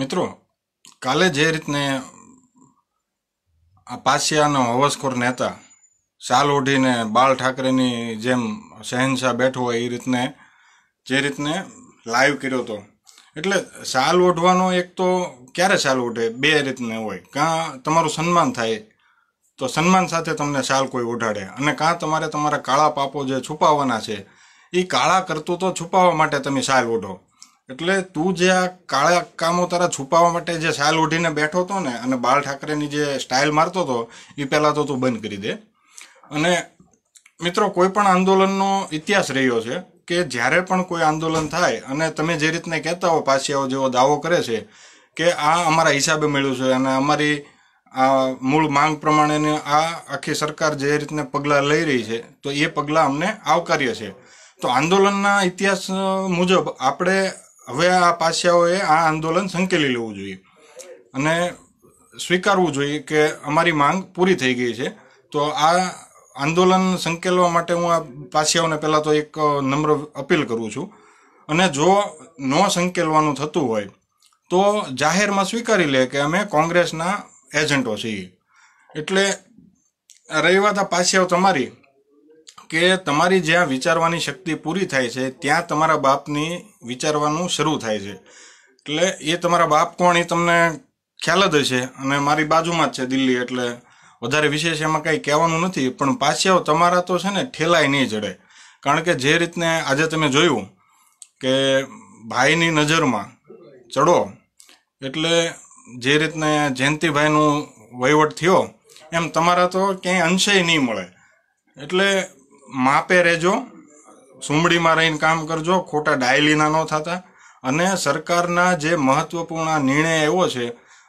મિત્રો, કાલે જે રીતને આ પાસિયાનો હવસખોર નેતા શાલ ઓઢીને બાળ ઠાકરેની જેમ શહેનશાહ બેઠો હોય એ રીતને, જે રીતને લાઈવ કર્યો હતો. એટલે શાલ ઓઢવાનો એક તો ક્યારે શાલ ઓઢે? બે રીતને હોય. કાં તમારું સન્માન થાય, તો સન્માન સાથે તમને શાલ કોઈ ઓઢાડે. અને કાં તમારે તમારા કાળા પાપો જે છુપાવવાના છે એ કાળા કરતું તો છુપાવવા માટે તમે શાલ ઓઢો. એટલે તું જે આ કાળા કામો તારા છુપાવવા માટે જે શાલ ઓઢીને બેઠો હતો ને, અને બાળ ઠાકરેની જે સ્ટાઇલ મારતો હતો એ પહેલાં તો તું બંધ કરી દે. અને મિત્રો, કોઈ પણ આંદોલનનો ઇતિહાસ રહ્યો છે કે જ્યારે પણ કોઈ આંદોલન થાય, અને તમે જે રીતને કહેતા હો, પાછિયાઓ જેવો દાવો કરે છે કે આ અમારા હિસાબે મળ્યું છે, અને અમારી આ મૂળ માંગ પ્રમાણેની આ આખી સરકાર જે રીતને પગલાં લઈ રહી છે, તો એ પગલાં અમને આવકાર્ય છે. તો આંદોલનના ઇતિહાસ મુજબ આપણે હવે આ પાછિયાઓએ આ આંદોલન સંકેલી લેવું જોઈએ. અને સ્વીકારવું જોઈએ કે અમારી માંગ પૂરી થઈ ગઈ છે. તો આ આંદોલન સંકેલવા માટે હું આ પાછિયાઓને પહેલાં તો એક નમ્ર અપીલ કરું છું. અને જો ન સંકેલવાનું થતું હોય, તો જાહેરમાં સ્વીકારી લે કે અમે કોંગ્રેસના એજન્ટો છીએ. એટલે રહી વાત આ પાછિયાઓ તમારી. કે તમારી જ્યાં વિચારવાની શક્તિ પૂરી થાય છે, ત્યાં તમારા બાપની વિચારવાનું શરૂ થાય છે. એટલે એ તમારા બાપ કોણ એ તમને ખ્યાલ જ હશે અને મારી બાજુમાં જ છે દિલ્હી, એટલે વધારે વિશેષ એમાં કંઈ કહેવાનું નથી, પણ પાછિયાઓ તમારા તો છે ને ઠેલાય નહીં જડે. કારણ કે જે રીતને આજે તમે જોયું કે ભાઈની નજરમાં ચડો, એટલે જે રીતને જયંતિભાઈનું વહીવટ થયો, એમ તમારા તો ક્યાંય અંશે નહીં મળે. એટલે માપે રહેજો સુમડીમાં રહીને કામ કરજો, ખોટા ડાયલીના ન થતા. અને સરકારના જે મહત્વપૂર્ણ નિર્ણય એવો છે,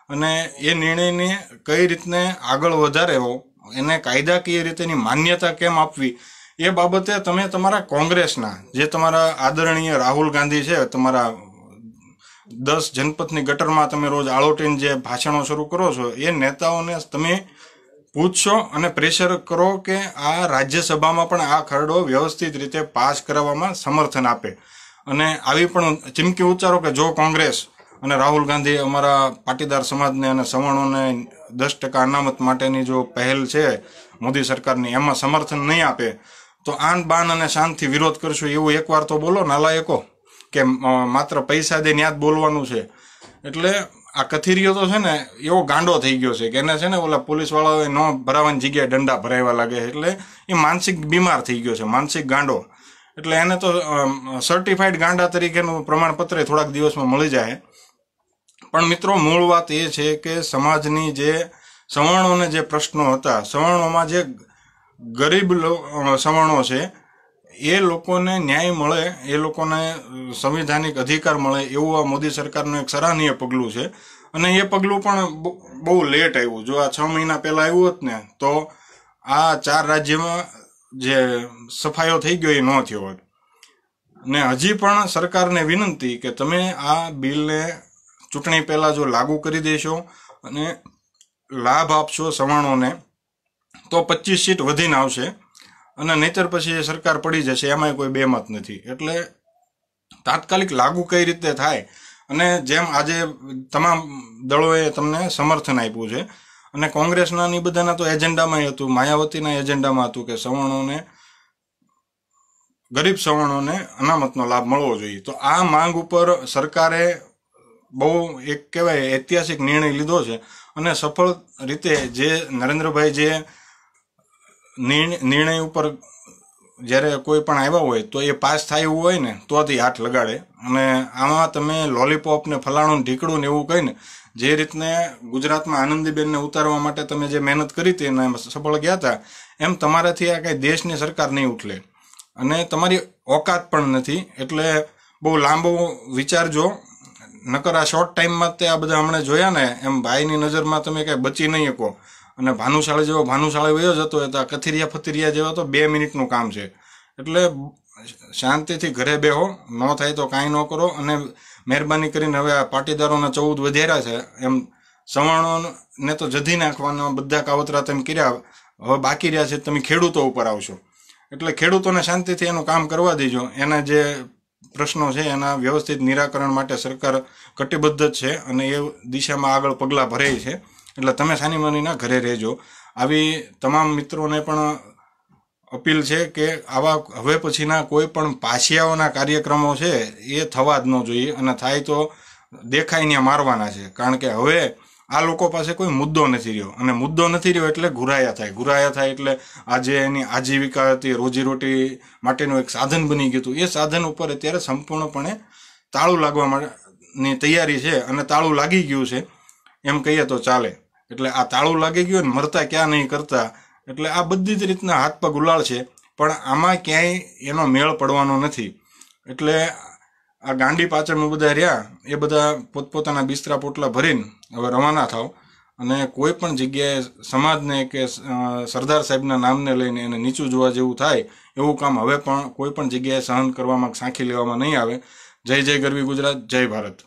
અને એ નિર્ણયને કઈ રીતને આગળ વધારેવો એને કાયદાકીય રીતેની માન્યતા કેમ આપવી, એ બાબતે તમે તમારા કોંગ્રેસના, જે તમારા આદરણીય રાહુલ ગાંધી છે, તમારા દસ જનપથની ગટરમાં તમે રોજ આળોટીને જે ભાષણો શરૂ કરો છો, એ નેતાઓને તમે પૂછશો અને પ્રેશર કરો કે આ રાજ્યસભામાં પણ આ ખરડો વ્યવસ્થિત રીતે પાસ કરાવવામાં સમર્થન આપે. અને આવી પણ ચીમકી ઉચ્ચારો કે જો કોંગ્રેસ અને રાહુલ ગાંધી અમારા પાટીદાર સમાજને અને સવર્ણોને દસ ટકા અનામત માટેની જો પહેલ છે, મોદી સરકારની, એમાં સમર્થન નહીં આપે, તો આન બાન અને શાંતિ વિરોધ કરશું એવું એકવાર તો બોલો, નાલાયકો, કે માત્ર પૈસા દે ન્યાદ બોલવાનું છે. એટલે આ કથિરીઓ તો છે ને એવો ગાંડો થઈ ગયો છે કે એને છે ને ઓલા પોલીસવાળાઓએ ન ભરાવાની જગ્યાએ દંડા ભરાવા લાગે એટલે એ માનસિક બીમાર થઈ ગયો છે, માનસિક ગાંડો. એટલે એને તો સર્ટિફાઈડ ગાંડા તરીકેનું પ્રમાણપત્ર થોડાક દિવસમાં મળી જાય. પણ મિત્રો, મૂળ વાત એ છે કે સમાજની જે, સવર્ણોને જે પ્રશ્નો હતા, સવર્ણોમાં જે ગરીબ સવર્ણો છે એ લોકોને ન્યાય મળે, એ લોકોને સંવિધાનિક અધિકાર મળે એવું આ મોદી સરકારનું એક સરાહનીય પગલું છે. અને એ પગલું પણ બહુ લેટ આવ્યું. જો આ છ મહિના પહેલાં આવ્યું હોત ને, તો આ ચાર રાજ્યમાં જે સફાયો થઈ ગયો એ ન થયો હોત. ને હજી પણ સરકારને વિનંતી કે તમે આ બિલને ચૂંટણી પહેલાં જો લાગુ કરી દેશો અને લાભ આપશો સવાણોને, તો પચીસ સીટ વધીને આવશે. અને નહીતર પછી એ સરકાર પડી જશે, એમાંય કોઈ બેમત નથી. એટલે તાત્કાલિક લાગુ કઈ રીતે થાય અને જેમ આજે તમામ દળોએ તમને સમર્થન આપ્યું છે અને કોંગ્રેસના ની બધાના તો એજન્ડામાં હતું, માયાવતીના એજન્ડામાં હતું કે સવર્ણોને, ગરીબ સવર્ણોને અનામતનો લાભ મળવો જોઈએ. તો આ માંગ ઉપર સરકારે બહુ એક કહેવાય, ઐતિહાસિક નિર્ણય લીધો છે અને સફળ રીતે જે નરેન્દ્રભાઈ જે નિર્ણય ઉપર જ્યારે કોઈ પણ આવ્યા હોય તો એ પાસ થાય એવું હોય ને તો તોથી હાથ લગાડે. અને આમાં તમે લોલીપોપ ને ફલાણું ઢીકડું ને એવું કહીને જે રીતને ગુજરાતમાં આનંદીબેનને ઉતારવા માટે તમે જે મહેનત કરી હતી અને સફળ ગયા હતા, એમ તમારાથી આ કંઈ દેશની સરકાર નહીં ઉઠલે. અને તમારી ઓકાત પણ નથી, એટલે બહુ લાંબો વિચારજો નકર આ શોર્ટ ટાઈમમાં તે આ બધા હમણાં જોયા ને, એમ ભાઈની નજરમાં તમે કાંઈ બચી નહીં શકો. અને ભાનુશાળી જેવો ભાનુશાળી વયો જતો હોય તો આ કથિરિયા ફતિરિયા જેવા તો બે મિનિટનું કામ છે. એટલે શાંતિથી ઘરે બેહો, ન થાય તો કાંઈ ન કરો અને મહેરબાની કરીને હવે આ પાટીદારોના ચૌદ વધેરા છે. એમ સવર્ણોને તો જધી નાખવાના બધા કાવતરા તમે કર્યા. હવે બાકી રહ્યા છે તમે ખેડૂતો ઉપર આવશો. એટલે ખેડૂતોને શાંતિથી એનું કામ કરવા દેજો. એના જે પ્રશ્નો છે એના વ્યવસ્થિત નિરાકરણ માટે સરકાર કટિબદ્ધ છે અને એ દિશામાં આગળ પગલાં ભરે છે. એટલે તમે સાનીમાનીના ઘરે રહેજો. આવી તમામ મિત્રોને પણ અપીલ છે કે આવા હવે પછીના કોઈ પણ પાછિયાઓના કાર્યક્રમો છે એ થવા જ ન જોઈએ અને થાય તો દેખાઈને મારવાના છે. કારણ કે હવે આ લોકો પાસે કોઈ મુદ્દો નથી રહ્યો અને મુદ્દો નથી રહ્યો એટલે ઘુરાયા થાય. ઘુરાયા થાય એટલે આજે એની આજીવિકા હતી, રોજીરોટી માટેનું એક સાધન બની ગયું હતું. એ સાધન ઉપર અત્યારે સંપૂર્ણપણે તાળું લાગવા માટેની તૈયારી છે અને તાળું લાગી ગયું છે. એમ કહીએ તો ચાલે. એટલે આ તાળું લાગી ગયું ને મરતા ક્યાં નહીં કરતા. એટલે આ બધી જ રીતના હાથ પગ ઉલાળ છે, પણ આમાં ક્યાંય એનો મેળ પડવાનો નથી. એટલે આ ગાંડી પાછળમાં બધા રહ્યા, એ બધા પોતપોતાના બિસ્તરા પોટલા ભરીને હવે રવાના થાવ. અને કોઈ પણ જગ્યાએ સમાજને કે સરદાર સાહેબના નામને લઈને એને નીચું જોવા જેવું થાય, એવું કામ હવે પણ કોઈ પણ જગ્યાએ સહન કરવામાં સાંખી લેવામાં નહીં આવે. જય જય ગરવી ગુજરાત, જય ભારત.